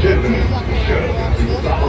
and gentlemen, show.